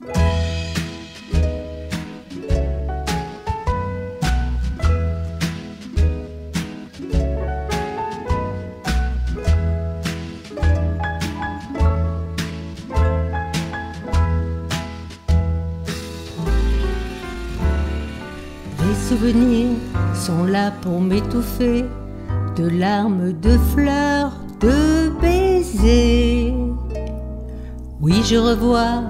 Les souvenirs sont là pour m'étouffer de larmes, de fleurs, de baisers. Oui, je revois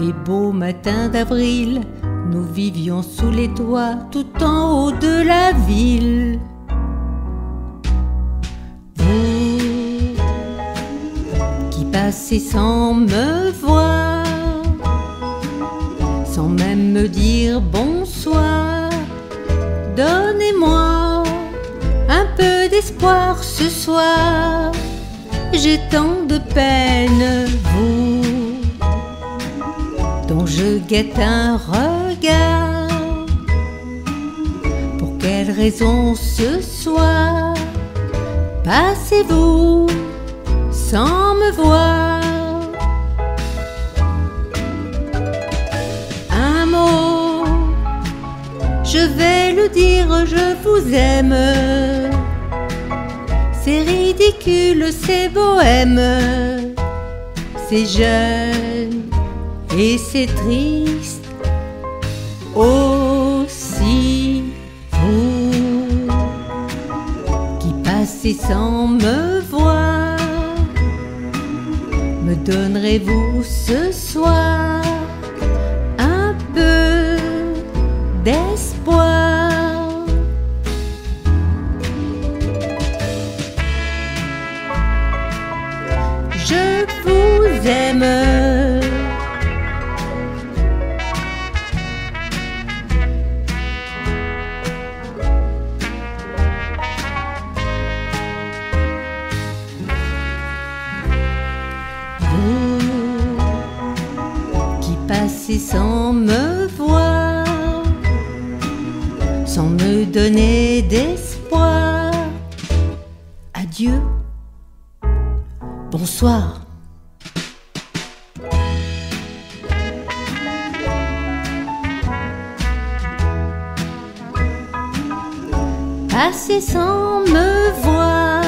les beaux matins d'avril. Nous vivions sous les toits tout en haut de la ville. Vous qui passez sans me voir, sans même me dire bonsoir, donnez-moi un peu d'espoir ce soir. J'ai tant de peine, je guette un regard. Pour quelle raison ce soir passez-vous sans me voir? Un mot, je vais le dire, je vous aime. C'est ridicule, c'est bohème, c'est jeune et c'est triste aussi. Vous qui passez sans me voir, me donnerez-vous ce soir un peu d'espoir? Je vous aime. Passez sans me voir, sans me donner d'espoir. Adieu. Bonsoir. Passez sans me voir.